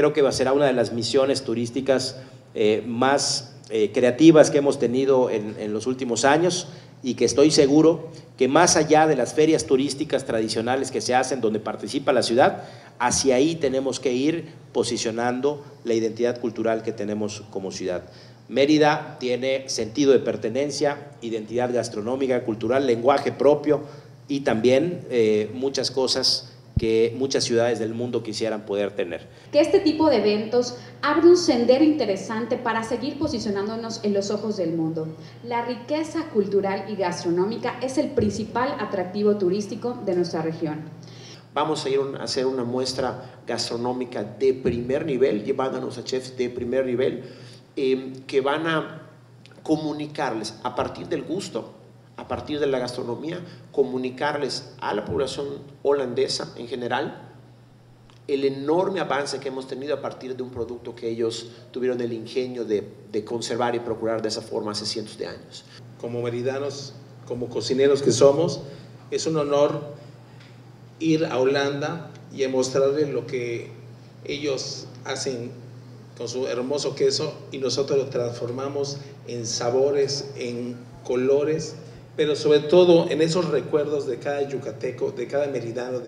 Creo que será una de las misiones turísticas eh, más eh, creativas que hemos tenido en, los últimos años y que estoy seguro que más allá de las ferias turísticas tradicionales que se hacen donde participa la ciudad, hacia ahí tenemos que ir posicionando la identidad cultural que tenemos como ciudad. Mérida tiene sentido de pertenencia, identidad gastronómica, cultural, lenguaje propio y también eh, muchas cosas que muchas ciudades del mundo quisieran poder tener. Que este tipo de eventos abre un sendero interesante para seguir posicionándonos en los ojos del mundo. La riqueza cultural y gastronómica es el principal atractivo turístico de nuestra región. Vamos a ir a hacer una muestra gastronómica de primer nivel, llevándonos a chefs de primer nivel, eh, que van a comunicarles a partir del gusto a partir de la gastronomía, comunicarles a la población holandesa en general el enorme avance que hemos tenido a partir de un producto que ellos tuvieron el ingenio de, conservar y procurar de esa forma hace cientos de años. Como meridanos, como cocineros que somos, es un honor ir a Holanda y mostrarles lo que ellos hacen con su hermoso queso y nosotros lo transformamos en sabores, en colores pero sobre todo en esos recuerdos de cada yucateco, de cada meridano.